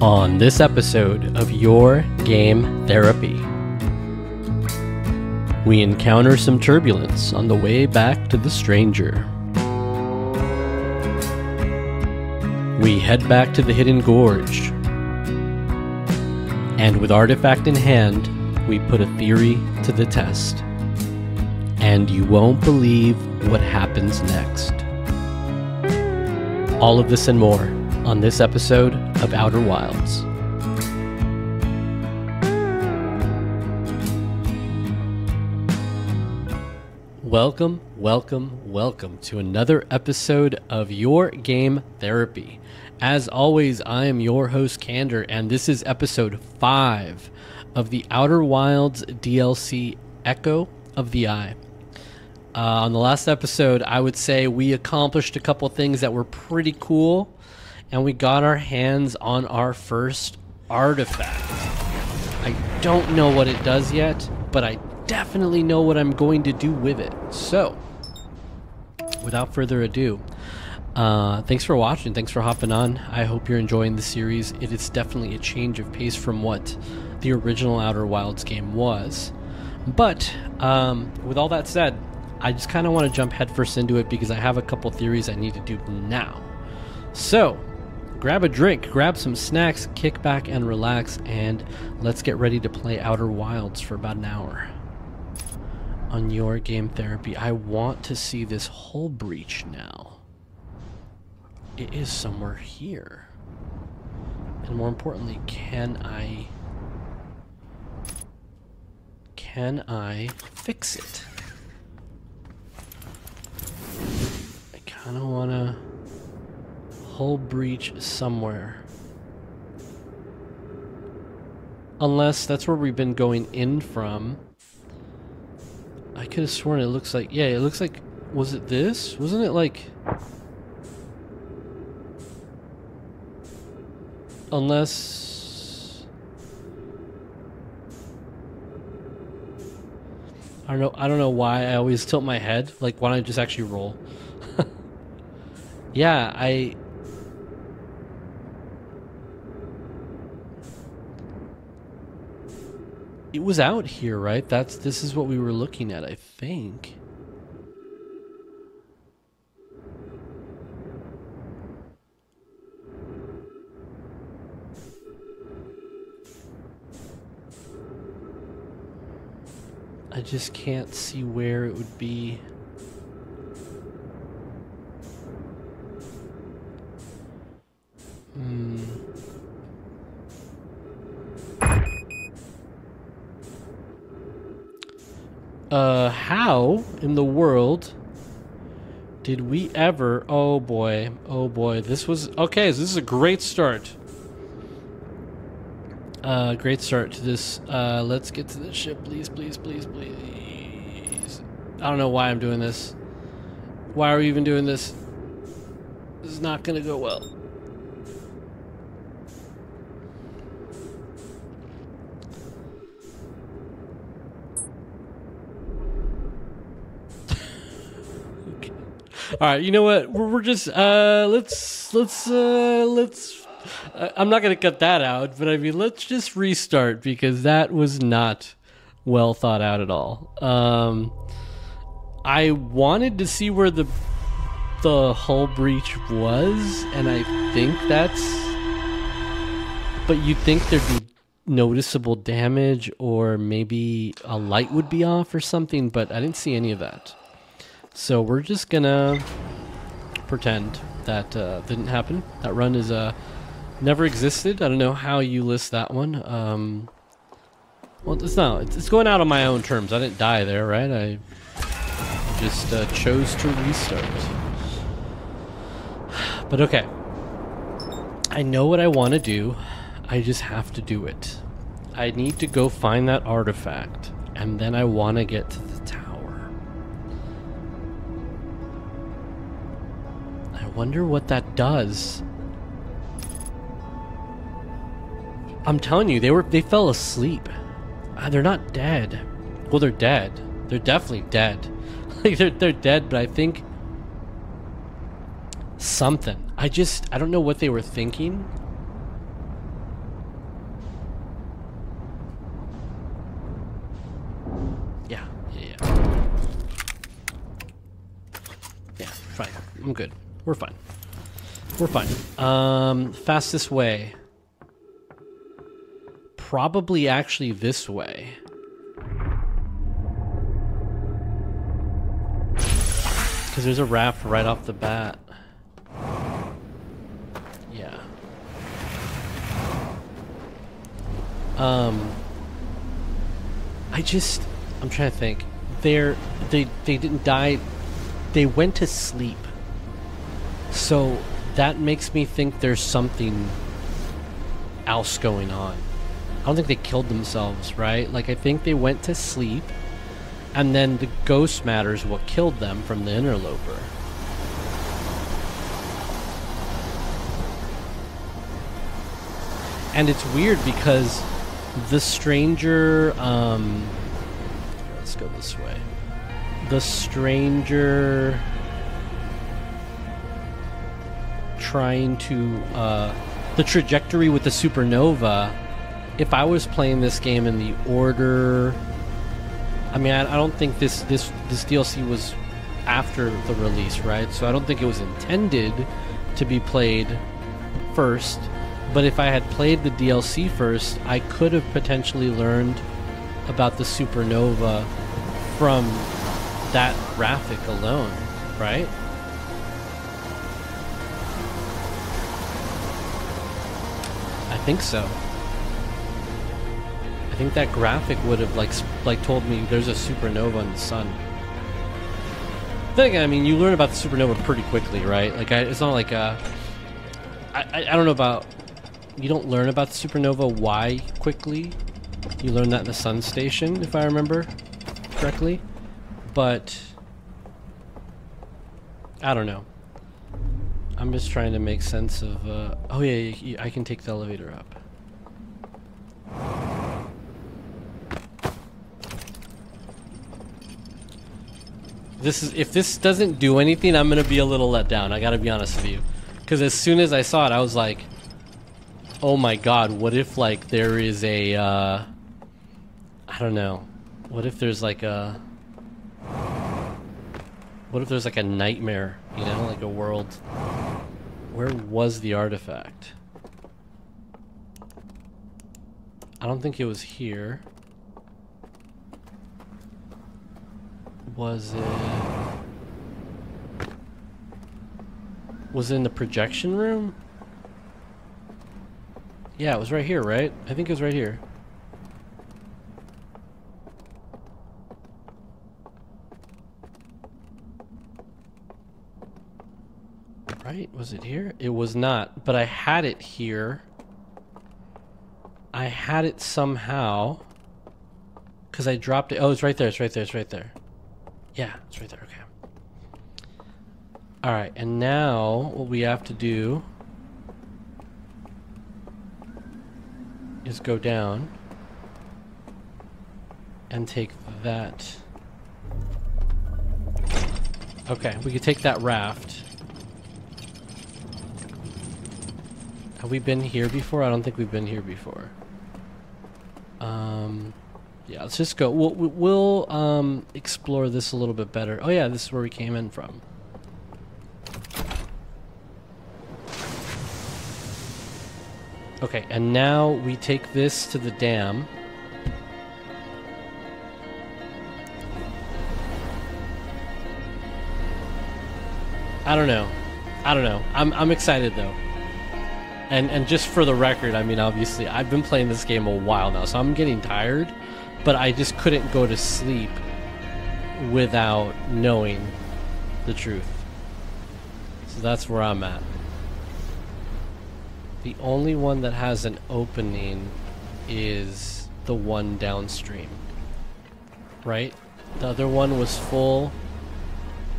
On this episode of Your Game Therapy, we encounter some turbulence on the way back to the stranger. We head back to the Hidden Gorge. And with Artifact in hand, we put a theory to the test. And you won't believe what happens next. All of this and more on this episode of Outer Wilds. Welcome, welcome, welcome to another episode of Your Game Therapy. As always, I am your host, Candor, and this is episode 5 of the Outer Wilds DLC Echoes of the Eye. Uh, on the last episode, I would say we accomplished a couple things that were pretty cool, and we got our hands on our first artifact. I don't know what it does yet, but I definitely know what I'm going to do with it. So, without further ado, uh, thanks for watching. Thanks for hopping on. I hope you're enjoying the series. It is definitely a change of pace from what the original Outer Wilds game was. But um, with all that said, I just kind of want to jump headfirst into it because I have a couple theories I need to do now. So, grab a drink, grab some snacks, kick back and relax, and let's get ready to play Outer Wilds for about an hour. On your game therapy, I want to see this whole breach now. It is somewhere here. And more importantly, can I. Can I fix it? I kind of want to hull breach somewhere. Unless that's where we've been going in from. I could have sworn it looks like, yeah, it looks like, was it this? Wasn't it like, unless, I don't know, I don't know why I always tilt my head, like why don't I just actually roll? yeah, I, it was out here, right? That's this is what we were looking at, I think. I just can't see where it would be. Uh, how in the world did we ever? Oh boy, oh boy, this was okay. So this is a great start. Uh, great start to this. Uh, let's get to the ship, please, please, please, please. I don't know why I'm doing this. Why are we even doing this? This is not gonna go well. All right, you know what? We're, we're just uh, let's let's uh, let's. Uh, I'm not gonna cut that out, but I mean, let's just restart because that was not well thought out at all. Um, I wanted to see where the the hull breach was, and I think that's. But you'd think there'd be noticeable damage, or maybe a light would be off or something, but I didn't see any of that. So we're just gonna pretend that uh, didn't happen. That run is uh, never existed. I don't know how you list that one. Um, well, it's not. It's going out on my own terms. I didn't die there, right? I just uh, chose to restart. But okay. I know what I want to do. I just have to do it. I need to go find that artifact, and then I want to get to Wonder what that does. I'm telling you, they were they fell asleep. Uh, they're not dead. Well, they're dead. They're definitely dead. like they're they're dead, but I think something. I just I don't know what they were thinking. Yeah, yeah, yeah. Yeah, fine. I'm good. We're fine. We're fine. Um, fastest way. Probably actually this way. Because there's a raft right off the bat. Yeah. Um, I just, I'm trying to think. They're, they, they didn't die. They went to sleep. So that makes me think there's something else going on. I don't think they killed themselves, right? Like, I think they went to sleep, and then the ghost matter is what killed them from the interloper. And it's weird because the stranger, um, let's go this way. The stranger trying to uh, the trajectory with the supernova. If I was playing this game in the order, I mean, I, I don't think this this this DLC was after the release, right? So I don't think it was intended to be played first. But if I had played the DLC first, I could have potentially learned about the supernova from that graphic alone, right? Think so. I think that graphic would have like like told me there's a supernova in the sun. Thing, I mean, you learn about the supernova pretty quickly, right? Like, I, it's not like uh, I, I I don't know about you don't learn about the supernova why quickly. You learn that in the sun station, if I remember correctly. But I don't know. I'm just trying to make sense of. Uh, oh yeah, I can take the elevator up. This is if this doesn't do anything, I'm gonna be a little let down. I gotta be honest with you, because as soon as I saw it, I was like, "Oh my god, what if like there is a, uh, I don't know, what if there's like a, what if there's like a nightmare, you know, like a world." Where was the artifact? I don't think it was here. Was it... Was it in the projection room? Yeah, it was right here, right? I think it was right here. Right? Was it here? It was not, but I had it here. I had it somehow. Because I dropped it. Oh, it's right there. It's right there. It's right there. Yeah, it's right there. Okay. Alright, and now what we have to do is go down and take that. Okay, we could take that raft. Have we been here before? I don't think we've been here before. Um, yeah, let's just go. We'll, we'll um, explore this a little bit better. Oh yeah, this is where we came in from. Okay, and now we take this to the dam. I don't know. I don't know. I'm, I'm excited though. And and just for the record, I mean, obviously, I've been playing this game a while now, so I'm getting tired. But I just couldn't go to sleep without knowing the truth. So that's where I'm at. The only one that has an opening is the one downstream. Right? The other one was full,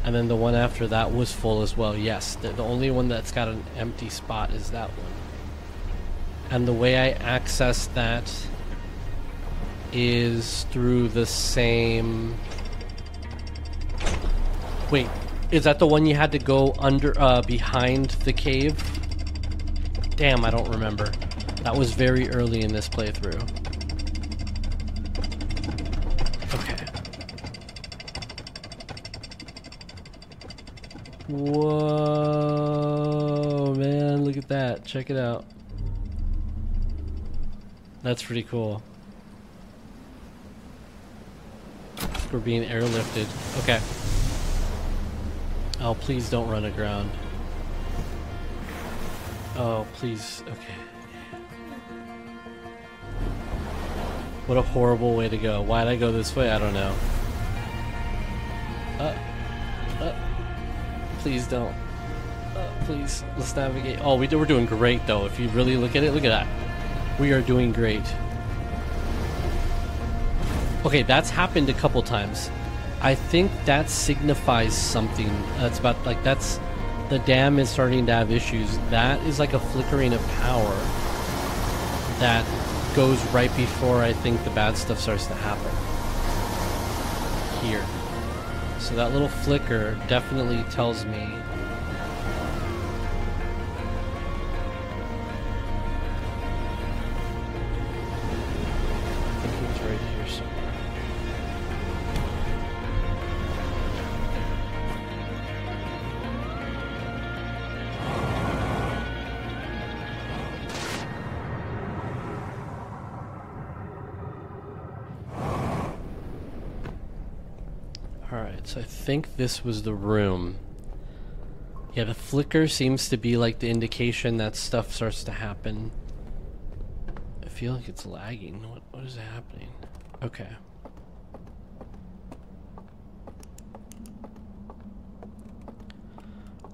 and then the one after that was full as well. Yes, the, the only one that's got an empty spot is that one. And the way I access that is through the same... Wait, is that the one you had to go under, uh, behind the cave? Damn, I don't remember. That was very early in this playthrough. Okay. Whoa, man, look at that. Check it out. That's pretty cool. We're being airlifted. Okay. Oh, please don't run aground. Oh, please. Okay. What a horrible way to go. Why'd I go this way? I don't know. Uh, uh, please don't. Uh, please, let's navigate. Oh, we do, we're doing great though. If you really look at it, look at that. We are doing great. Okay, that's happened a couple times. I think that signifies something. That's about like that's the dam is starting to have issues. That is like a flickering of power that goes right before I think the bad stuff starts to happen. Here. So that little flicker definitely tells me think this was the room. Yeah, the flicker seems to be like the indication that stuff starts to happen. I feel like it's lagging. What what is happening? Okay.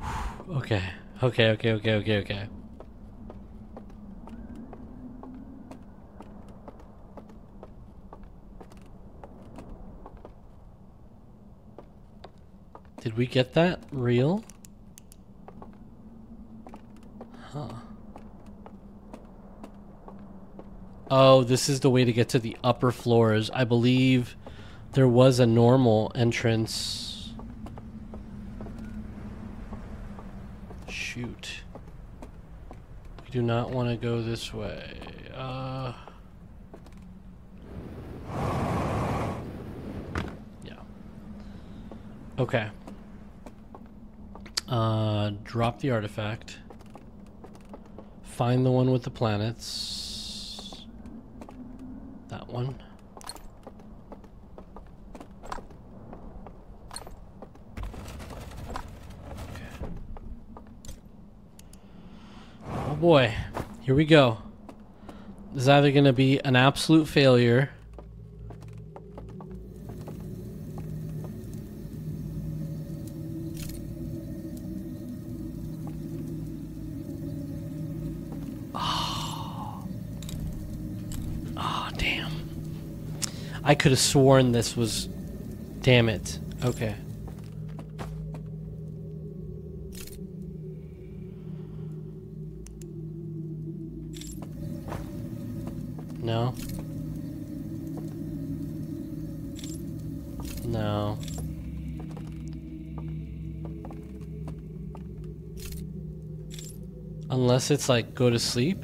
Okay. Okay, okay, okay, okay, okay. Did we get that real? Huh. Oh, this is the way to get to the upper floors. I believe there was a normal entrance. Shoot. We do not want to go this way. Uh... Yeah. Okay. Uh, drop the artifact. Find the one with the planets. That one. Okay. Oh boy. Here we go. This is either going to be an absolute failure. I could have sworn this was. Damn it. Okay. No. No. Unless it's like go to sleep.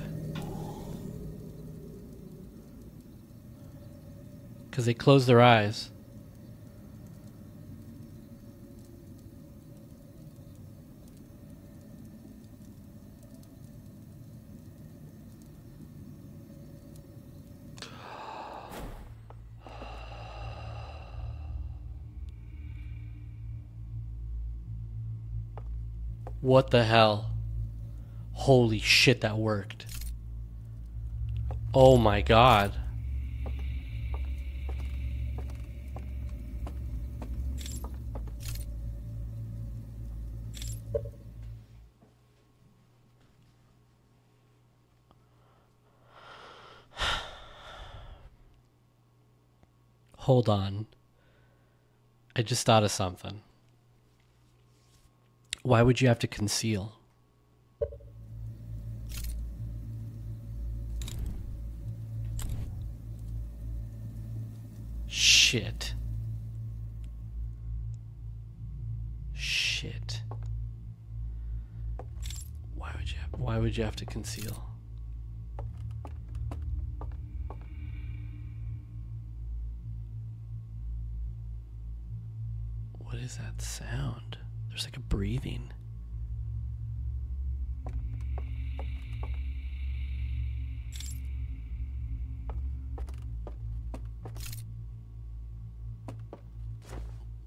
Because they close their eyes. What the hell? Holy shit, that worked. Oh my god. Hold on. I just thought of something. Why would you have to conceal? Shit. Shit. Why would you have, why would you have to conceal? Is that sound? There's like a breathing.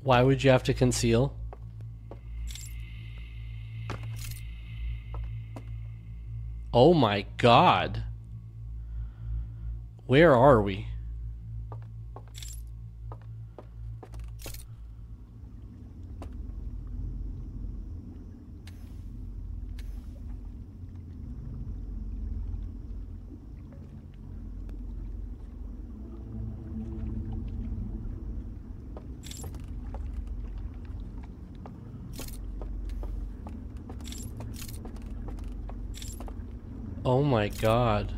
Why would you have to conceal? Oh my god. Where are we? Oh my god.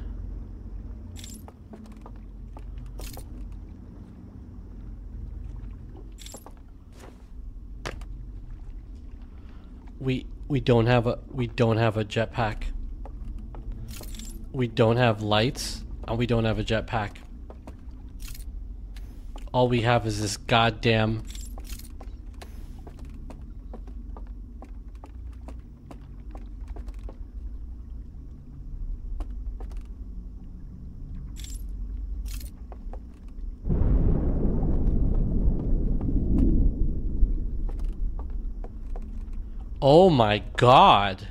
We we don't have a we don't have a jetpack. We don't have lights and we don't have a jetpack. All we have is this goddamn Oh my god.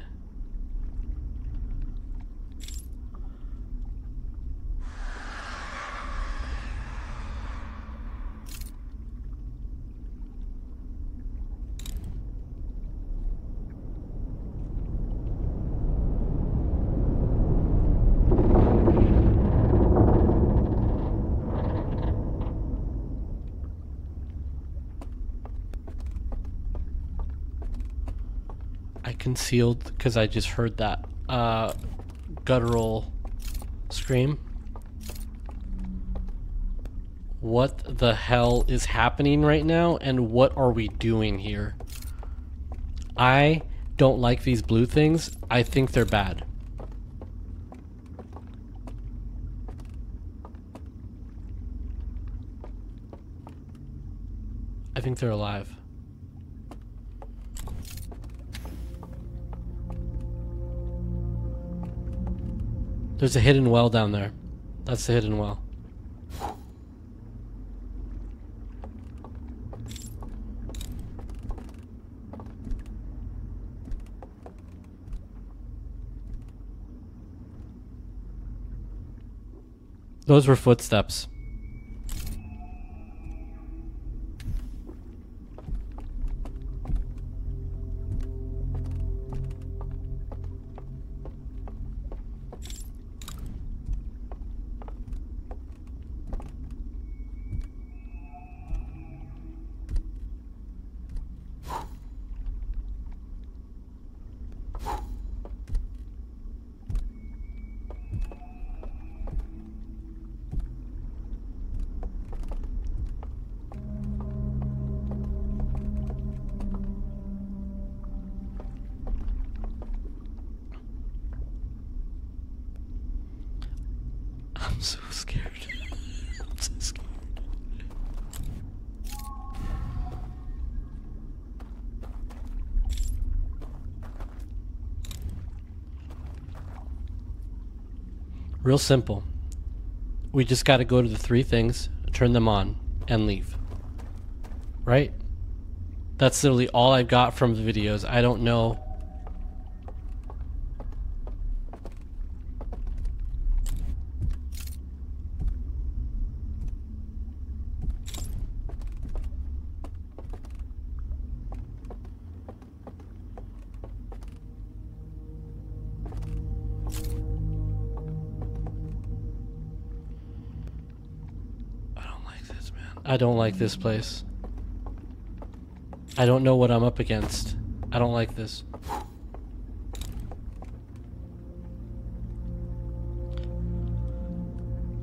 I concealed because I just heard that uh, guttural scream. What the hell is happening right now and what are we doing here? I don't like these blue things. I think they're bad. I think they're alive. There's a hidden well down there. That's the hidden well. Those were footsteps. Simple. We just got to go to the three things, turn them on, and leave. Right? That's literally all I've got from the videos. I don't know. I don't like this place. I don't know what I'm up against. I don't like this.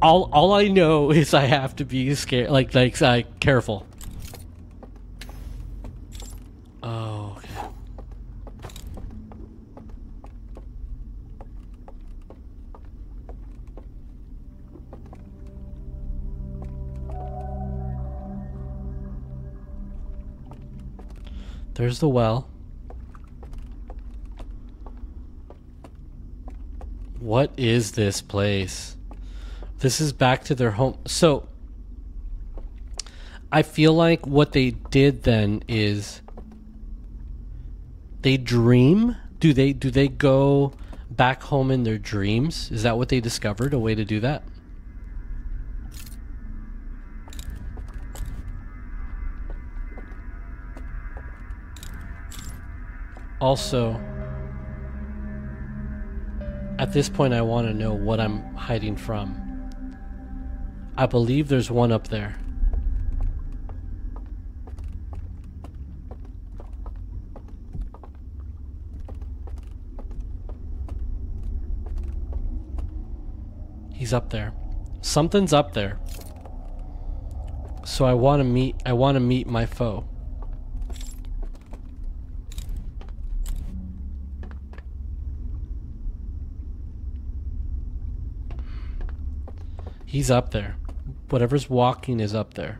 All all I know is I have to be scared like like uh, careful. There's the well. What is this place? This is back to their home. So, I feel like what they did then is they dream. Do they do they go back home in their dreams? Is that what they discovered? A way to do that? Also, at this point, I want to know what I'm hiding from. I believe there's one up there. He's up there. Something's up there. So I want to meet I want to meet my foe. He's up there. Whatever's walking is up there.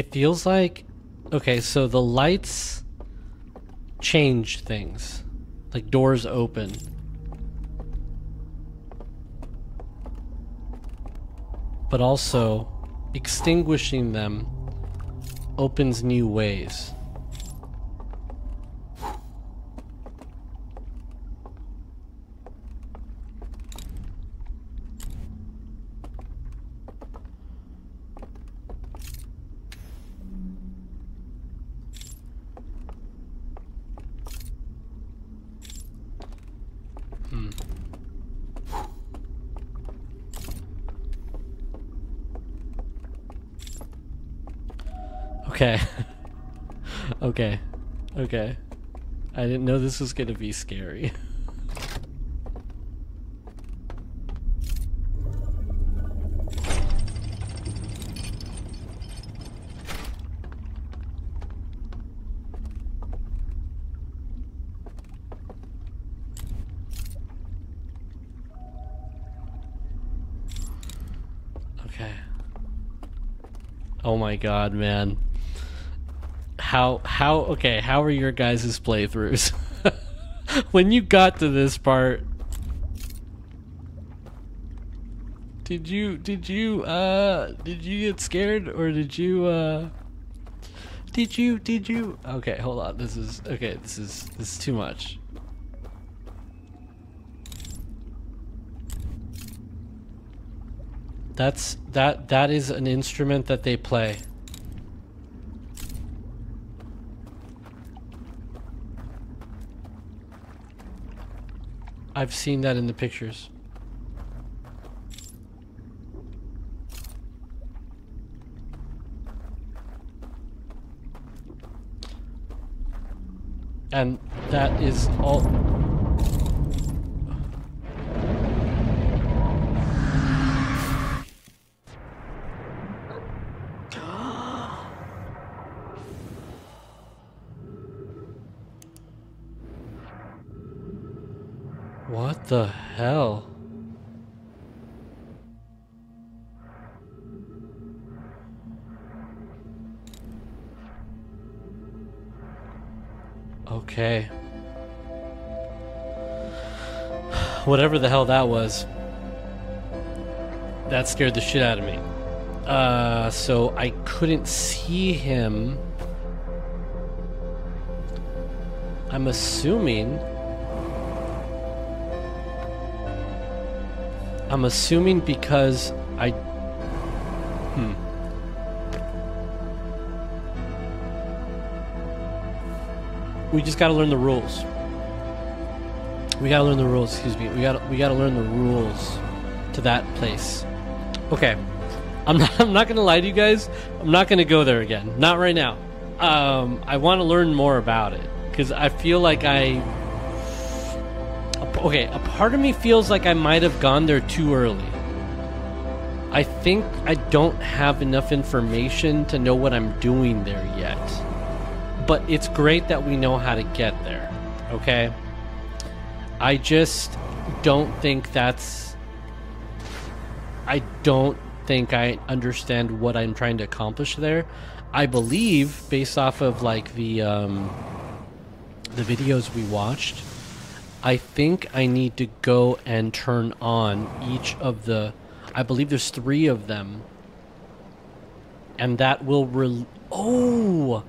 It feels like okay, so the lights change things. Like doors open. But also extinguishing them opens new ways. Okay. okay. Okay. I didn't know this was gonna be scary. okay. Oh my god, man how how okay how are your guys' playthroughs? When you got to this part did you did you uh did you get scared or did you uh did you did you okay hold on this is okay this is this is too much. That's that that is an instrument that they play I've seen that in the pictures. And that is all Whatever the hell that was. That scared the shit out of me. Uh, so I couldn't see him. I'm assuming I'm assuming because I... Hmm. We just gotta learn the rules. We gotta learn the rules, excuse me. We gotta we gotta learn the rules to that place. Okay. I'm not I'm not gonna lie to you guys. I'm not gonna go there again. Not right now. Um, I want to learn more about it because I feel like I okay, a part of me feels like I might have gone there too early. I think I don't have enough information to know what I'm doing there yet. But it's great that we know how to get there, okay? I just don't think that's. I don't think I understand what I'm trying to accomplish there. I believe, based off of like the um, the videos we watched, I think I need to go and turn on each of the. I believe there's three of them, and that will. Re- oh,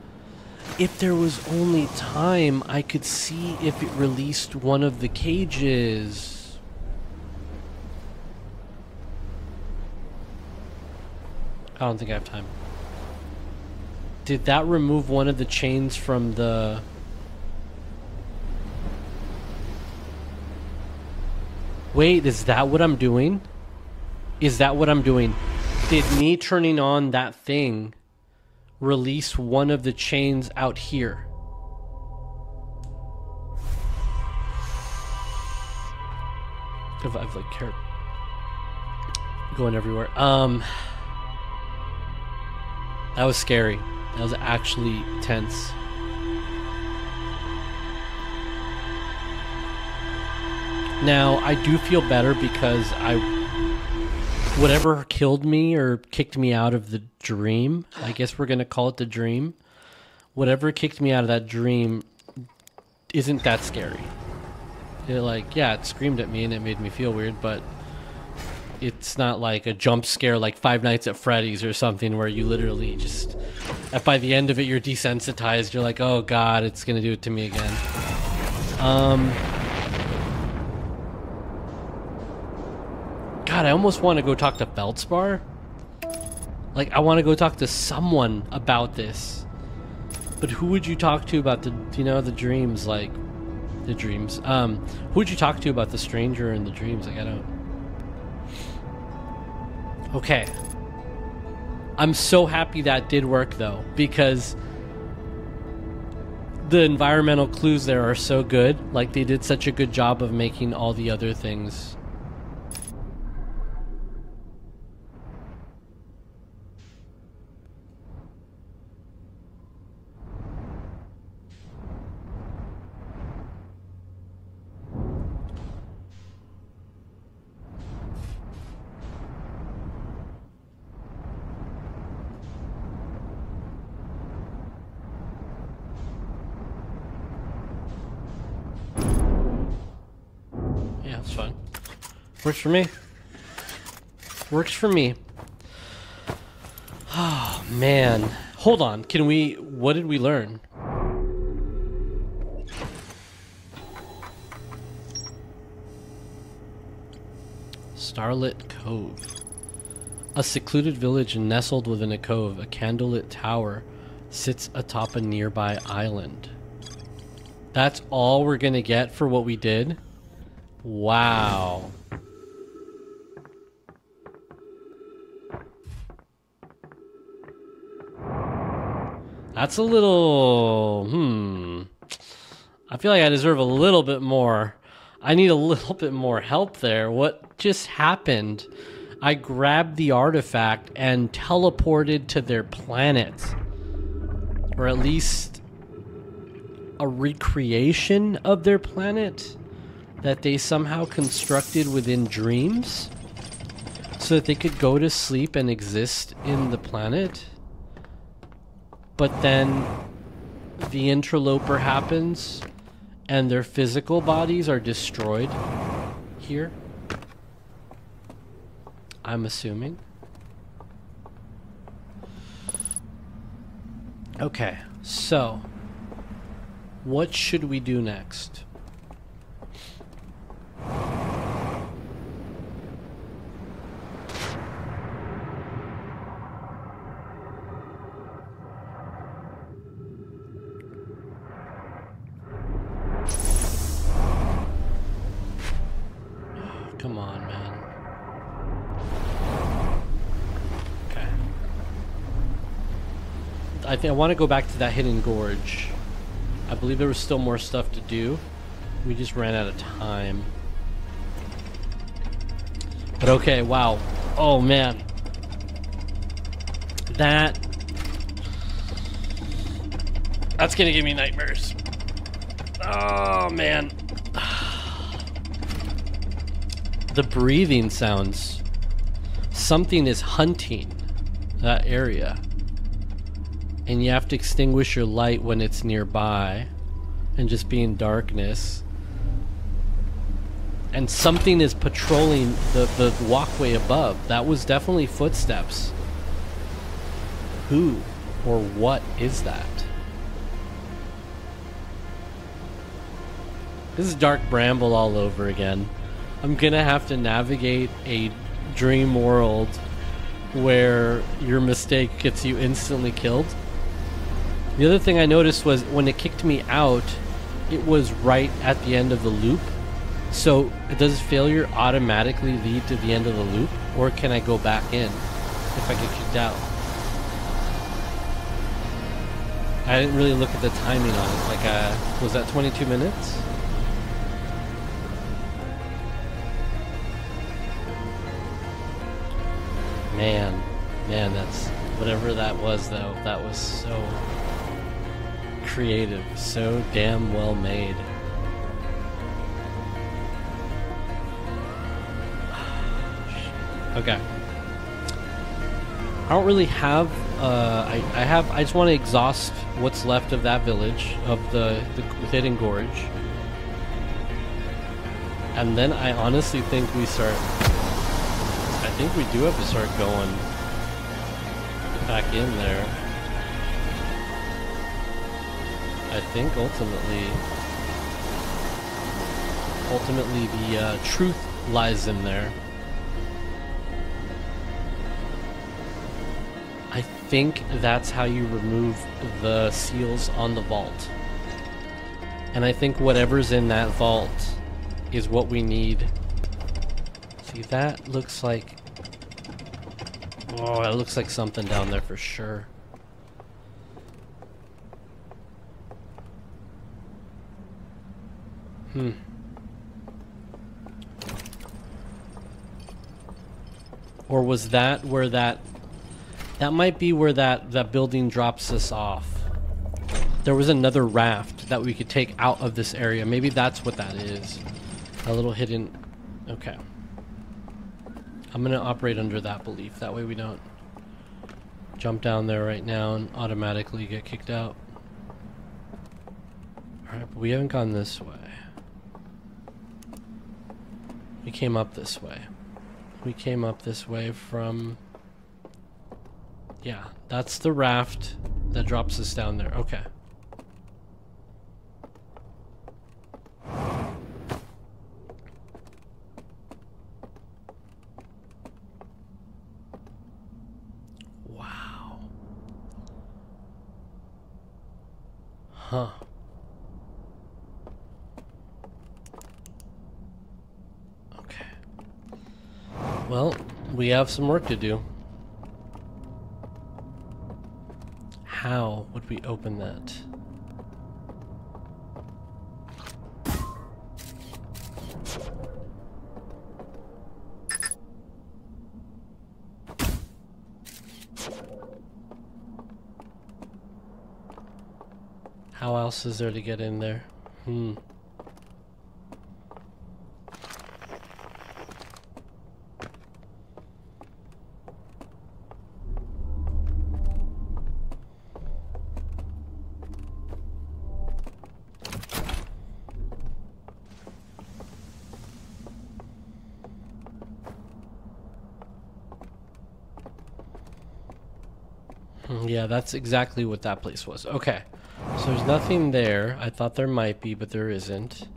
if there was only time, I could see if it released one of the cages. I don't think I have time. Did that remove one of the chains from the... Wait, is that what I'm doing? Is that what I'm doing? Did me turning on that thing release one of the chains out here? I've, I've like care going everywhere. Um, that was scary. That was actually tense. Now, I do feel better because I. Whatever killed me or kicked me out of the dream, I guess we're going to call it the dream. Whatever kicked me out of that dream isn't that scary. It, like, yeah, it screamed at me and it made me feel weird, but it's not like a jump scare like Five Nights at Freddy's or something where you literally just by the end of it you're desensitized you're like oh god it's gonna do it to me again um god I almost want to go talk to Feldspar like I want to go talk to someone about this but who would you talk to about the you know the dreams like the dreams um who would you talk to about the stranger and the dreams like I don't Okay. I'm so happy that did work though, because the environmental clues there are so good. Like they did such a good job of making all the other things Works for me. Works for me. Oh, man. Hold on. Can we... What did we learn? Starlit Cove. A secluded village nestled within a cove, a candlelit tower sits atop a nearby island. That's all we're gonna get for what we did? Wow. That's a little... Hmm. I feel like I deserve a little bit more. I need a little bit more help there. What just happened? I grabbed the artifact and teleported to their planet. Or at least a recreation of their planet that they somehow constructed within dreams so that they could go to sleep and exist in the planet but then the interloper happens and their physical bodies are destroyed here. I'm assuming. Okay, so what should we do next? I want to go back to that hidden gorge. I believe there was still more stuff to do. We just ran out of time. But okay, wow. Oh man. That That's gonna give me nightmares. Oh man. The breathing sounds. Something is hunting that area. And you have to extinguish your light when it's nearby and just be in darkness. And something is patrolling the, the walkway above. That was definitely footsteps. Who or what is that? This is Dark Bramble all over again. I'm gonna have to navigate a dream world where your mistake gets you instantly killed. The other thing I noticed was when it kicked me out, it was right at the end of the loop. So does failure automatically lead to the end of the loop, or can I go back in if I get kicked out? I didn't really look at the timing on it. Like, uh, was that 22 minutes? Man, man, that's whatever that was though. That was so creative, so damn well made. Okay. I don't really have. Uh, I, I have. I just want to exhaust what's left of that village of the, the Hidden Gorge, and then I honestly think we start I think we do have to start going back in there. I think ultimately, ultimately the uh, truth lies in there. I think that's how you remove the seals on the vault. And I think whatever's in that vault is what we need. See, that looks like Oh, it looks like something down there for sure. Hmm. Or was that where that... That might be where that, that building drops us off. There was another raft that we could take out of this area. Maybe that's what that is. A little hidden... Okay. I'm going to operate under that belief. That way we don't jump down there right now and automatically get kicked out. Alright, but we haven't gone this way. We came up this way. We came up this way from... Yeah, that's the raft that drops us down there. Okay. Wow. Huh. Okay. Well, we have some work to do. How would we open that? How else is there to get in there? Hmm. Yeah, that's exactly what that place was. Okay. So there's nothing there. I thought there might be, but there isn't.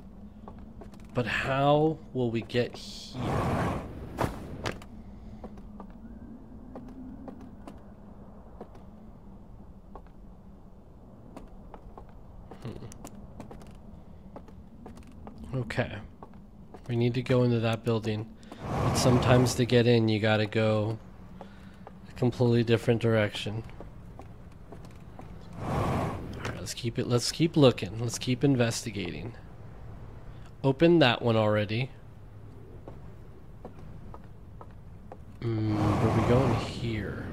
But how will we get here? Hmm. Okay. We need to go into that building. But sometimes to get in, you gotta go a completely different direction. Let's keep it. Let's keep looking. Let's keep investigating. Open that one already. Mm, where we going here?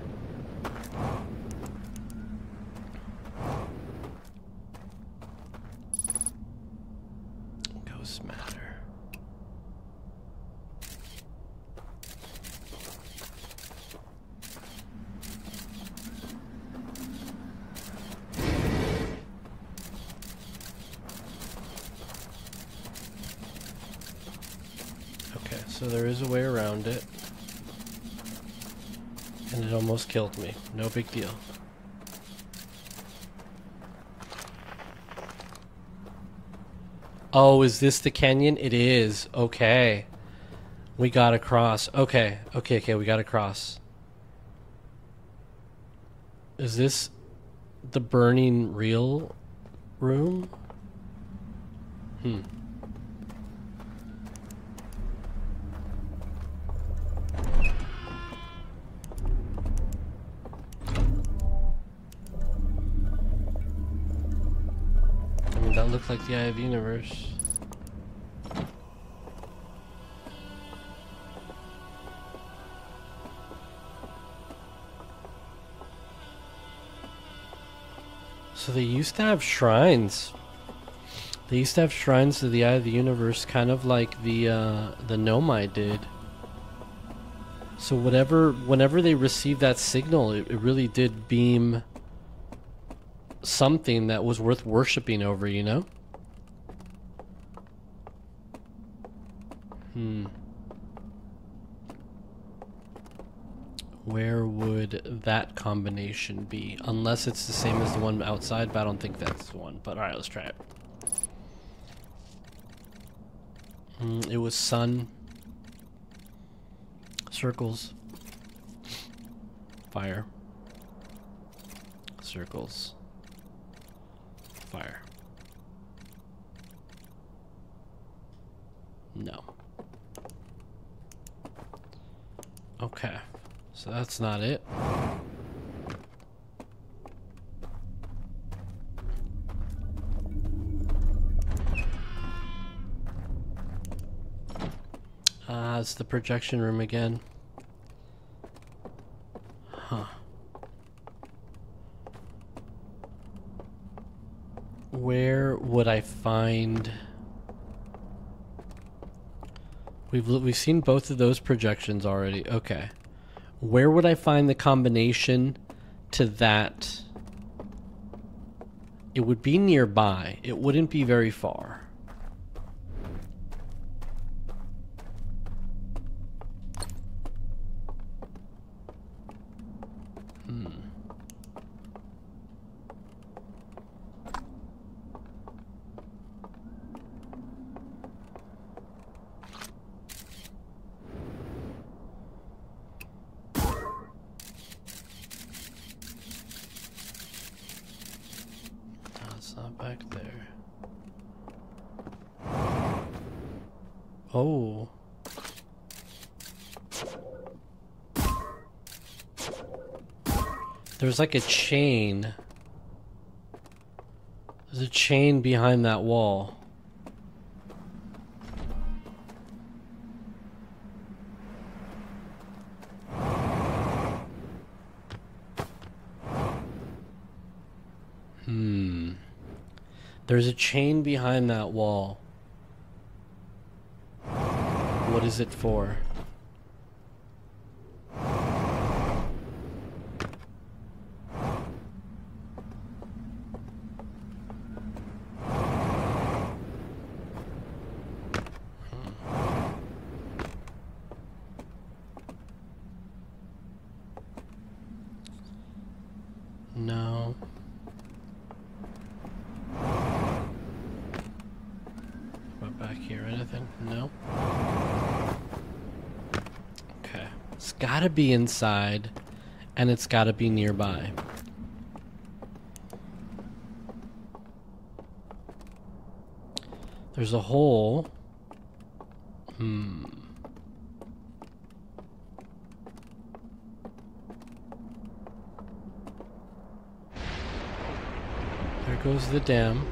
Ghost matter. Okay, so there is a way around it. And it almost killed me. No big deal. Oh, is this the canyon? It is. Okay. We got across. Okay. Okay, okay, we got across. Is this the burning reel room? Hmm. Eye of the Universe. So they used to have shrines. They used to have shrines to the Eye of the Universe, kind of like the uh, the Nomai did. So whatever, whenever they received that signal, it, it really did beam something that was worth worshiping over, you know? Hmm. Where would that combination be? Unless it's the same as the one outside, but I don't think that's the one. But alright, let's try it. Mm, it was sun. Circles. Fire. Circles. Fire. No. Okay. So that's not it. Ah, it's the projection room again. Huh. Where would I find... We've, we've seen both of those projections already. Okay. Where would I find the combination to that? It would be nearby. It wouldn't be very far. Hmm. No, it's not back there. Oh. There's like a chain. There's a chain behind that wall. Hmm. There's a chain behind that wall. What is it for? No. What back here? Anything? No. Okay. It's gotta be inside, and it's gotta be nearby. There's a hole. Hmm. There goes the dam.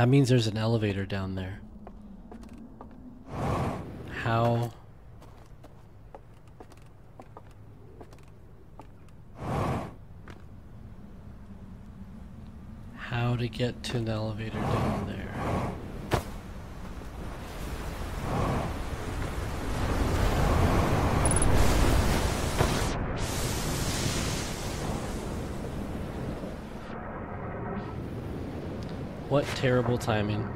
That means there's an elevator down there. How? How to get to an elevator down there. What terrible timing.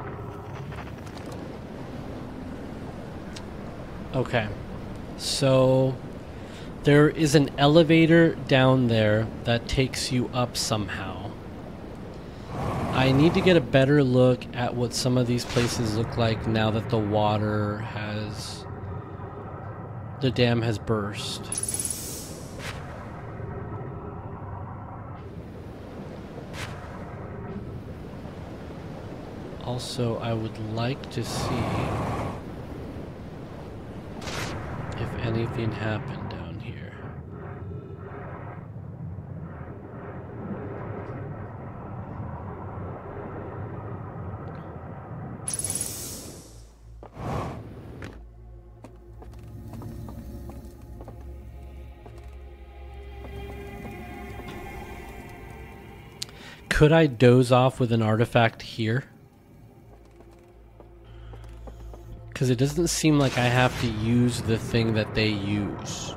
Okay. So there is an elevator down there that takes you up somehow. I need to get a better look at what some of these places look like now that the water has the dam has burst. Also, I would like to see if anything happened down here. Could I doze off with an artifact here? Because it doesn't seem like I have to use the thing that they use.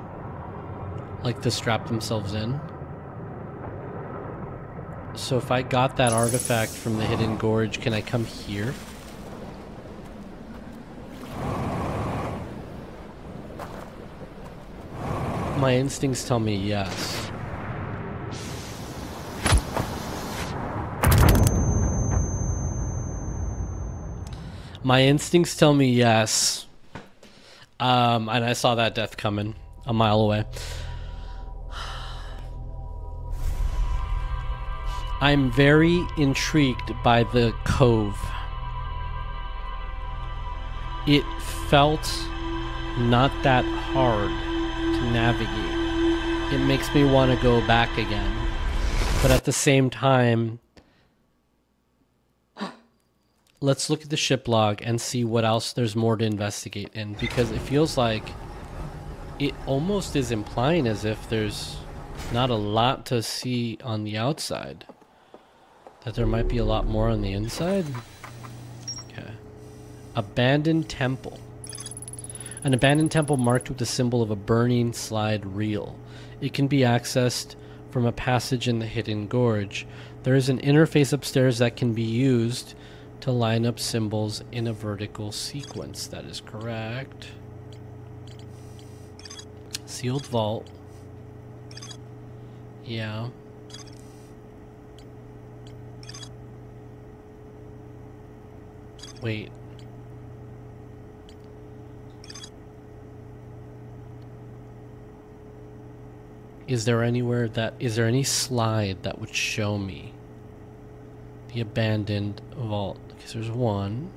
Like to strap themselves in. So if I got that artifact from the Hidden Gorge, can I come here? My instincts tell me yes. My instincts tell me yes. Um, and I saw that death coming a mile away. I'm very intrigued by the cove. It felt not that hard to navigate. It makes me want to go back again. But at the same time, let's look at the ship log and see what else there's more to investigate in because it feels like it almost is implying as if there's not a lot to see on the outside. That there might be a lot more on the inside. Okay. Abandoned temple. An abandoned temple marked with the symbol of a burning slide reel. It can be accessed from a passage in the hidden gorge. There is an interface upstairs that can be used to line up symbols in a vertical sequence. That is correct. Sealed vault. Yeah. Wait. Is there anywhere that is there any slide that would show me the abandoned vault? There's one.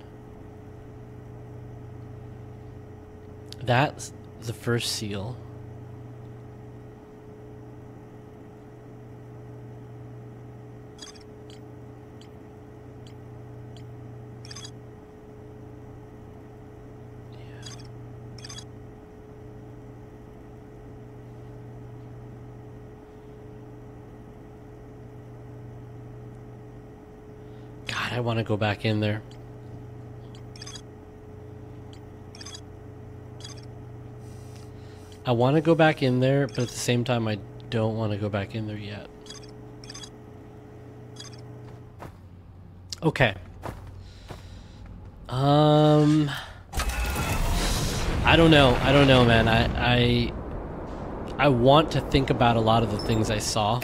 That's the first seal. God, I want to go back in there. I want to go back in there, but at the same time, I don't want to go back in there yet. Okay. Um, I don't know. I don't know, man. I I I want to think about a lot of the things I saw.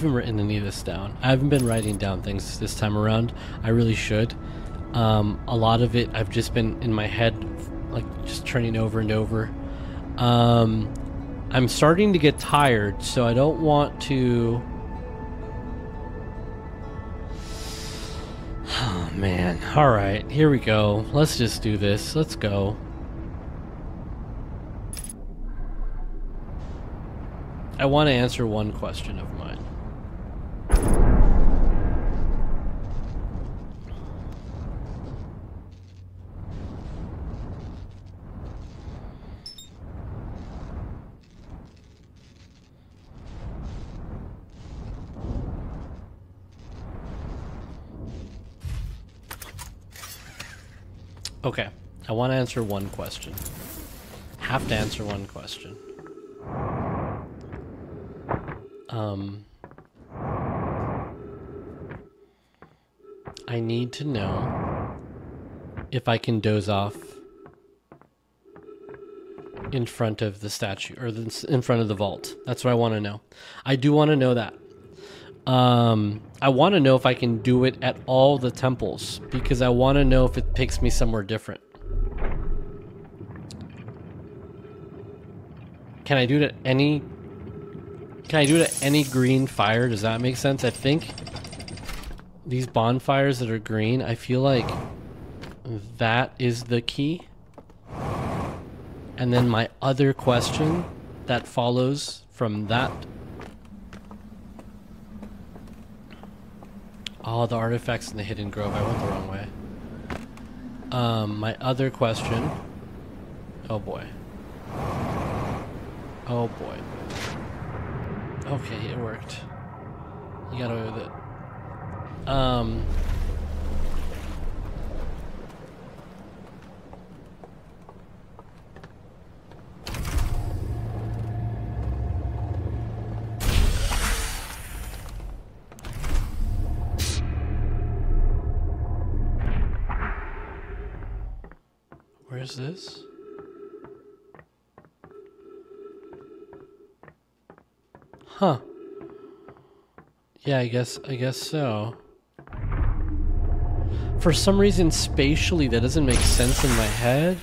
Haven't written any of this down. I haven't been writing down things this time around. I really should. Um, a lot of it I've just been in my head, like just turning over and over. Um, I'm starting to get tired, so I don't want to. Oh man. All right, here we go. Let's just do this. Let's go. I want to answer one question of mine. Okay, I want to answer one question. Have to answer one question. Um, I need to know if I can doze off in front of the statue or in front of the vault. That's what I want to know. I do want to know that. Um, I want to know if I can do it at all the temples because I want to know if it takes me somewhere different. Can I do it at any? Can I do it at any green fire? Does that make sense? I think these bonfires that are green. I feel like that is the key. And then my other question that follows from that Oh, the artifacts in the Hidden Grove. I went the wrong way. Um, my other question. Oh boy. Oh boy. Okay, it worked. You got away with it. Um. This? Huh. Yeah, I guess I guess so. For some reason spatially that doesn't make sense in my head.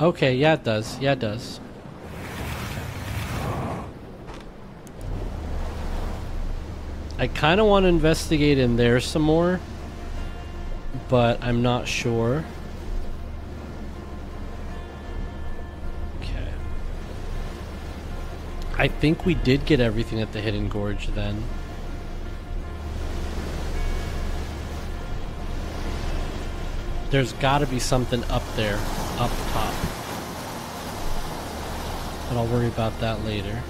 Okay, yeah it does. Yeah it does. I kind of want to investigate in there some more, but I'm not sure. I think we did get everything at the Hidden Gorge then. There's got to be something up there, up top. But I'll worry about that later.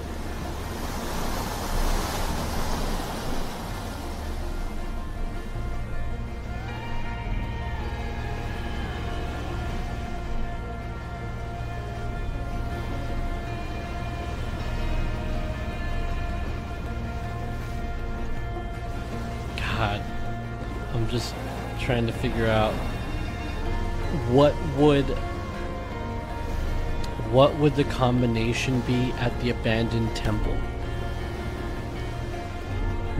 Trying to figure out what would what would the combination be at the abandoned temple?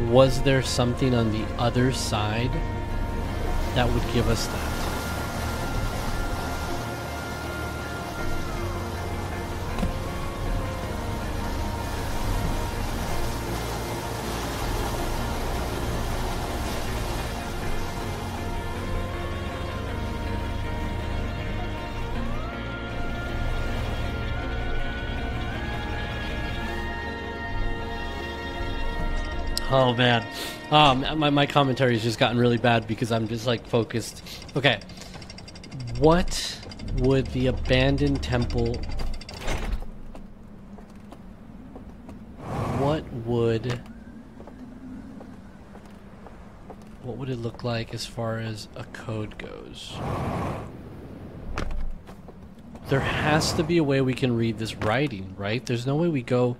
Was there something on the other side that would give us that? Oh man, um, my my commentary has just gotten really bad because I'm just like focused. Okay, what would the abandoned temple? What would what would it look like as far as a code goes? There has to be a way we can read this writing, right? There's no way we go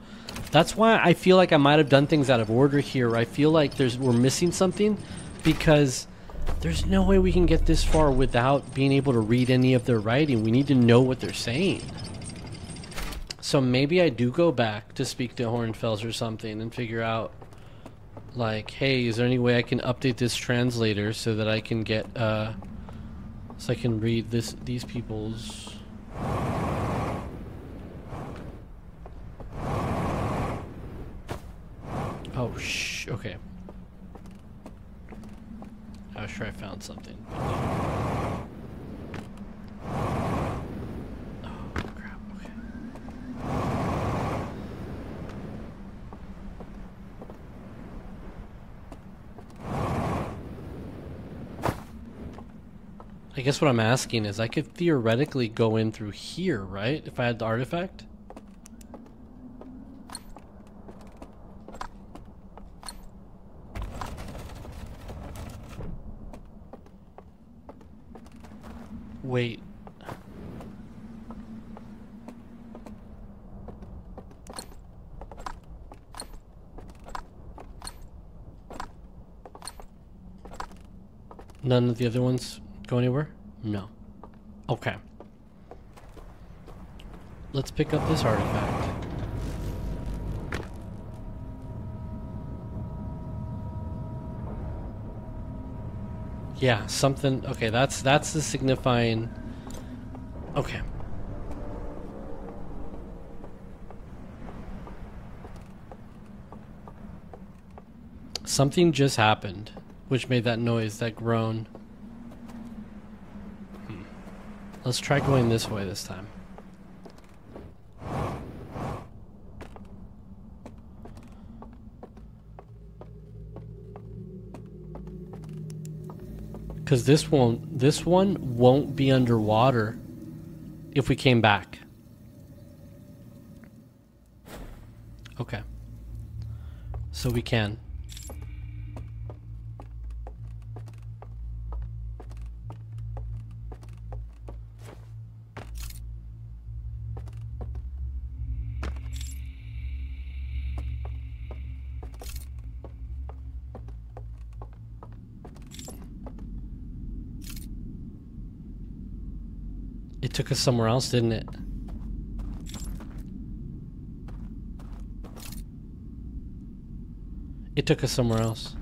that's why I feel like I might have done things out of order here. I feel like there's we're missing something because there's no way we can get this far without being able to read any of their writing. We need to know what they're saying. So maybe I do go back to speak to Hornfels or something and figure out like, hey, is there any way I can update this translator so that I can get uh so I can read this these people's Oh, shh. Okay. I was sure I found something. Oh, crap. Okay. I guess what I'm asking is I could theoretically go in through here, right? If I had the artifact? Wait. None of the other ones go anywhere? No. Okay. Let's pick up this artifact. Yeah, something. Okay, that's that's the signifying. Okay. Something just happened, which made that noise, that groan. Hmm. Let's try going this way this time. Because this won't, this one won't be underwater if we came back. Okay. So we can. Took us somewhere else, didn't it? It took us somewhere else.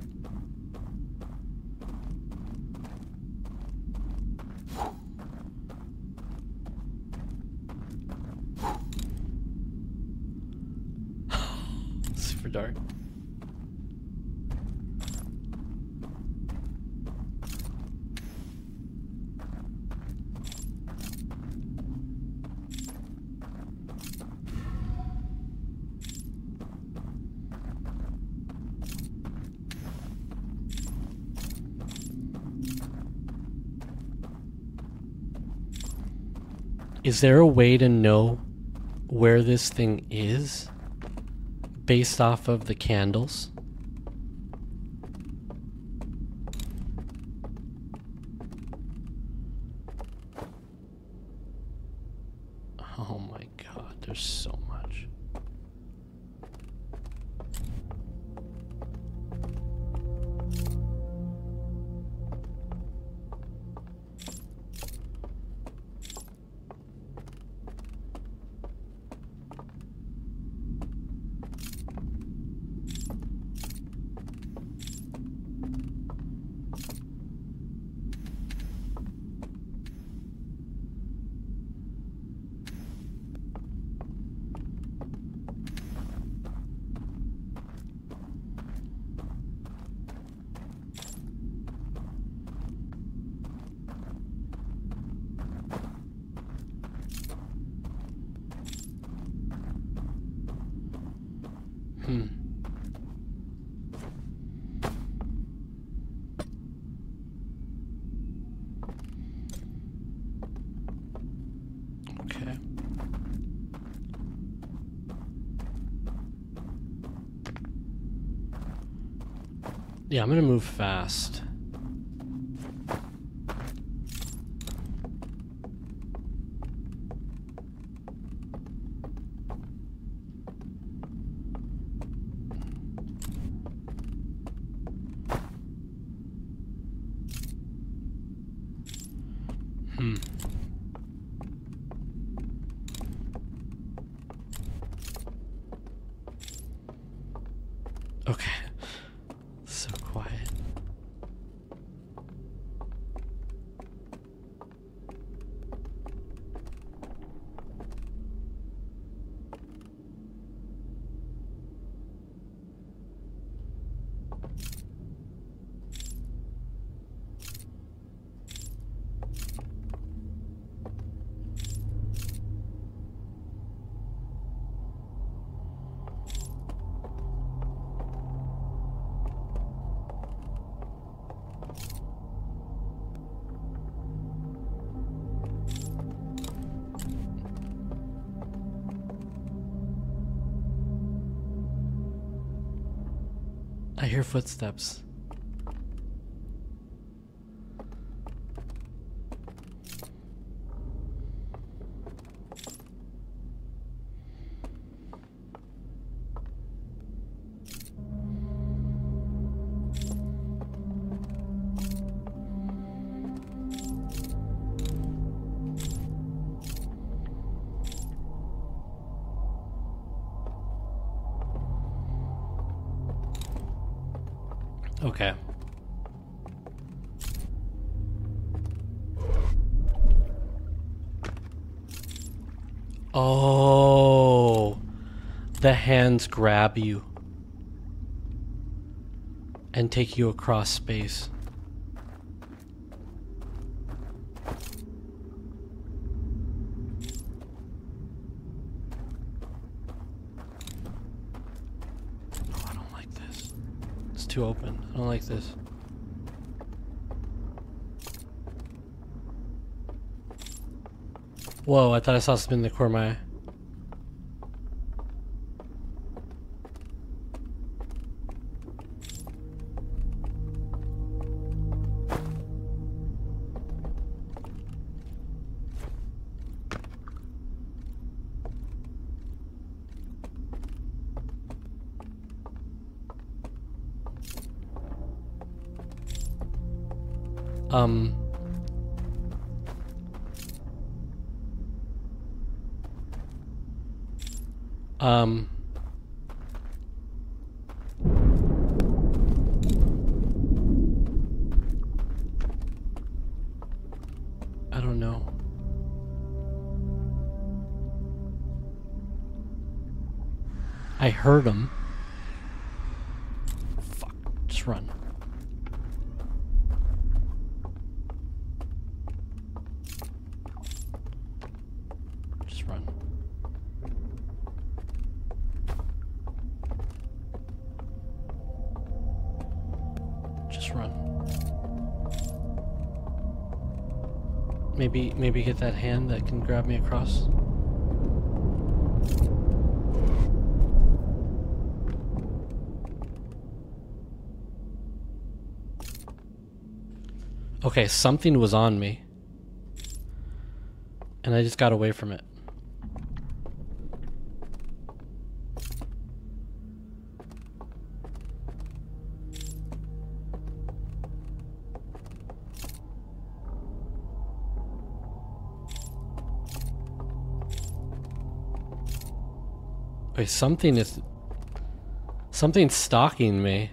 Super dark. Is there a way to know where this thing is based off of the candles? Okay. Yeah, I'm gonna move fast. Footsteps. Oh, the hands grab you and take you across space. Oh, I don't like this. It's too open. I don't like this. Whoa, I thought I saw something in the corner of my eye. Heard him. Fuck. Just run. Just run. Just run. Maybe maybe get that hand that can grab me across. Okay, something was on me. And I just got away from it. Wait, something is... Something's stalking me.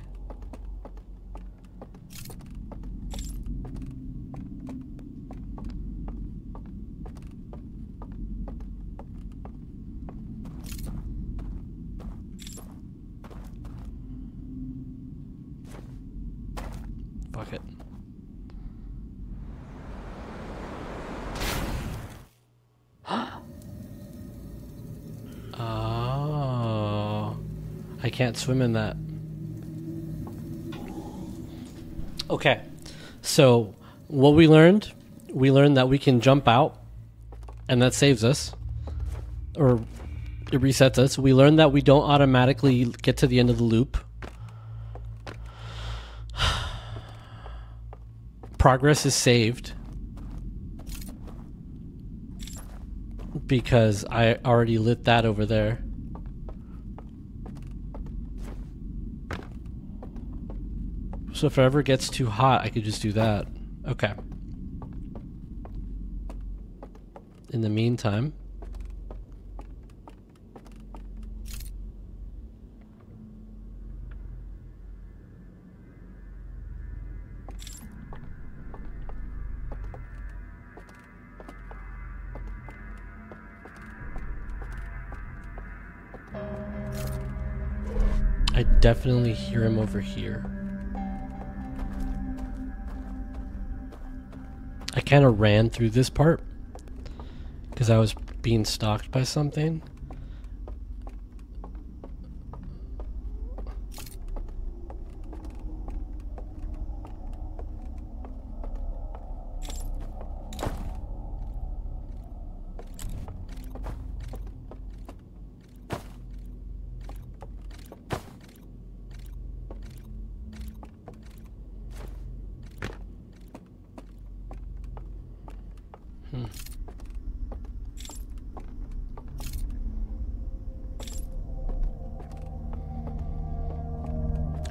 Fuck it. oh. I can't swim in that. Okay. So, what we learned, we learned that we can jump out and that saves us or it resets us. We learned that we don't automatically get to the end of the loop. Progress is saved because I already lit that over there. So if it ever gets too hot, I could just do that. Okay. In the meantime, I definitely hear him over here. I kind of ran through this part because I was being stalked by something.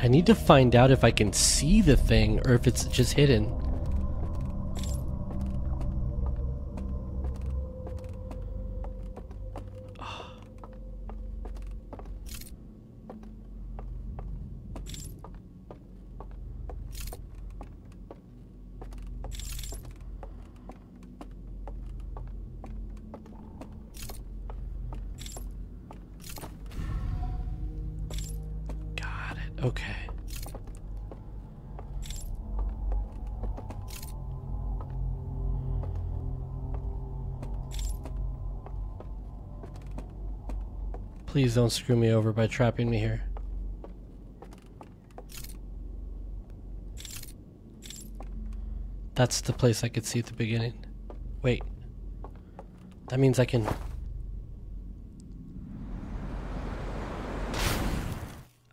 I need to find out if I can see the thing or if it's just hidden. Please don't screw me over by trapping me here. That's the place I could see at the beginning. Wait. That means I can...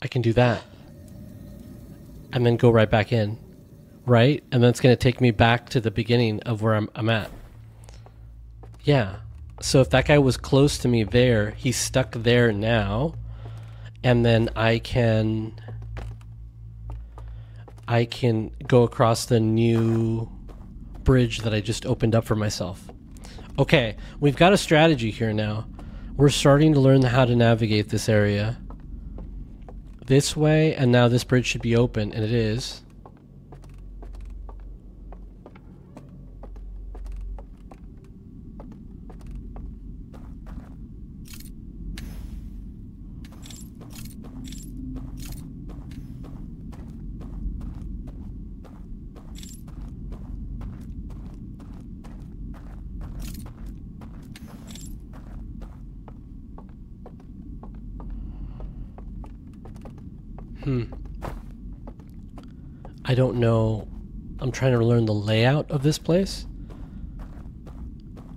I can do that. And then go right back in. Right? And then it's going to take me back to the beginning of where I'm, I'm at. Yeah. So if that guy was close to me there, he's stuck there now. And then I can I can go across the new bridge that I just opened up for myself. Okay, we've got a strategy here now. We're starting to learn how to navigate this area. This way, and now this bridge should be open, and it is. Hmm. I don't know. I'm trying to learn the layout of this place.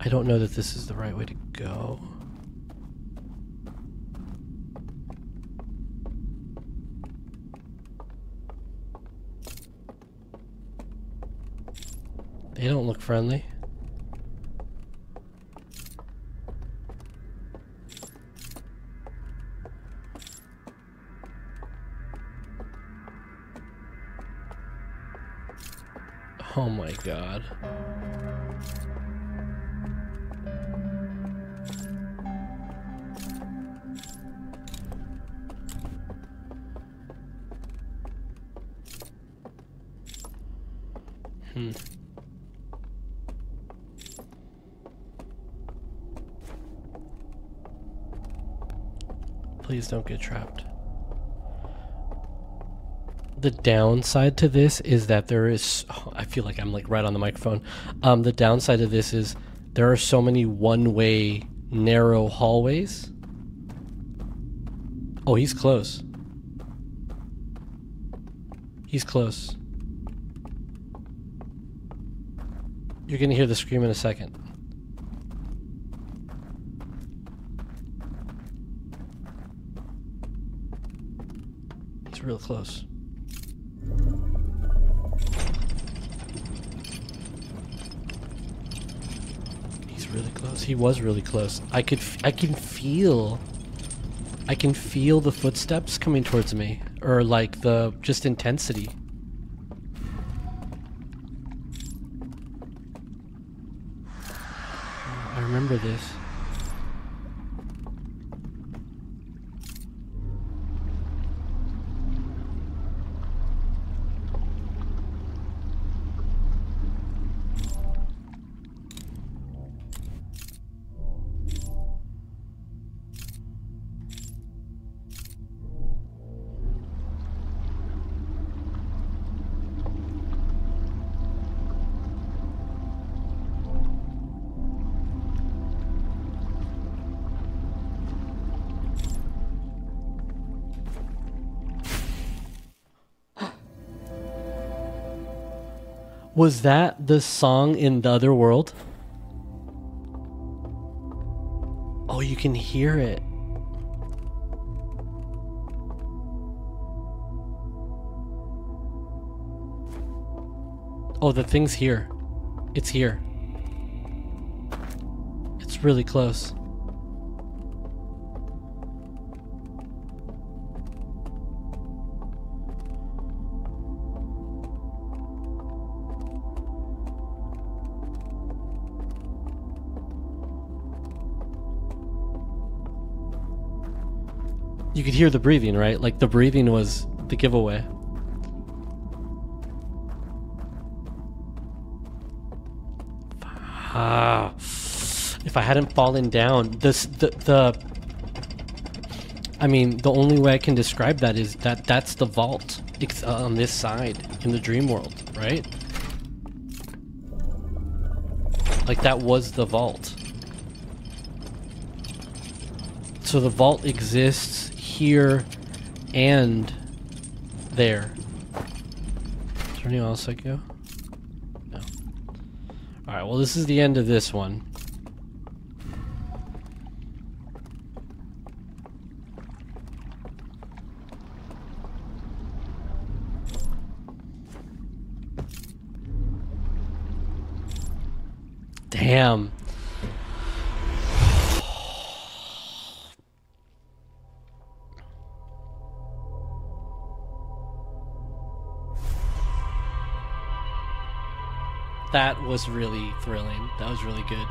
I don't know that this is the right way to go. They don't look friendly. Oh my god. Hmm. Please don't get trapped. The downside to this is that there is. Oh, I feel like I'm like right on the microphone. Um, the downside of this is there are so many one-way narrow hallways. Oh, he's close. He's close. You're gonna hear the scream in a second. He's real close. He was really close. I could I can feel I can feel the footsteps coming towards me or like the just intensity. I remember this. Was that the song in the other world? Oh, you can hear it. Oh, the thing's here. It's here. It's really close. Could hear the breathing, right? Like the breathing was the giveaway. Ah, if I hadn't fallen down, this the the I mean, the only way I can describe that is that that's the vault it's on this side in the dream world, right? Like that was the vault. So the vault exists here and there. Is there anything else I go? No. Alright, well this is the end of this one. Damn. That was really thrilling. That was really good.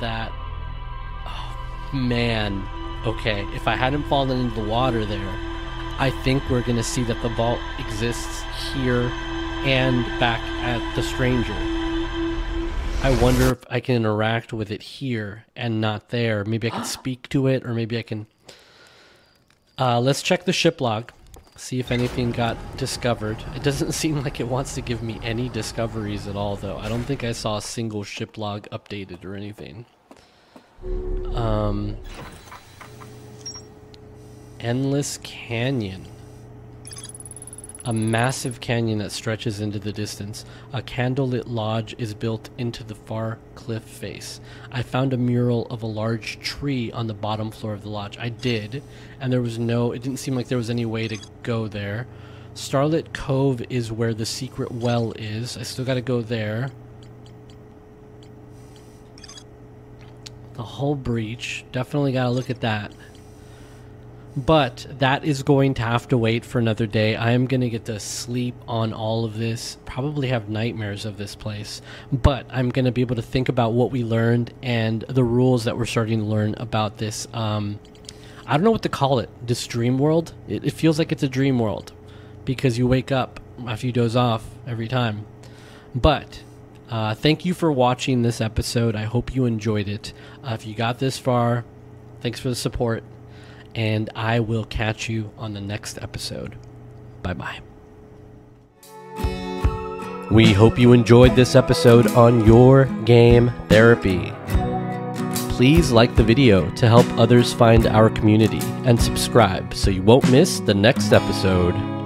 That. Oh, man. Okay, if I hadn't fallen into the water there, I think we're gonna see that the vault exists here and back at the stranger. I wonder if I can interact with it here and not there. Maybe I can speak to it, or maybe I can. Uh, let's check the ship log, see if anything got discovered. It doesn't seem like it wants to give me any discoveries at all, though. I don't think I saw a single ship log updated or anything. Um, Endless Canyon. A massive canyon that stretches into the distance. A candlelit lodge is built into the far cliff face. I found a mural of a large tree on the bottom floor of the lodge. I did, and there was no, it didn't seem like there was any way to go there. Starlit Cove is where the secret well is. I still gotta go there. The hull breach. Definitely gotta look at that. But that is going to have to wait for another day. I am going to get to sleep on all of this, probably have nightmares of this place. But I'm going to be able to think about what we learned and the rules that we're starting to learn about this. Um, I don't know what to call it. This dream world? It, it feels like it's a dream world because you wake up after you doze off every time. But uh, thank you for watching this episode. I hope you enjoyed it. Uh, if you got this far, thanks for the support and I will catch you on the next episode. Bye bye. We hope you enjoyed this episode on Your Game Therapy. Please like the video to help others find our community and subscribe so you won't miss the next episode.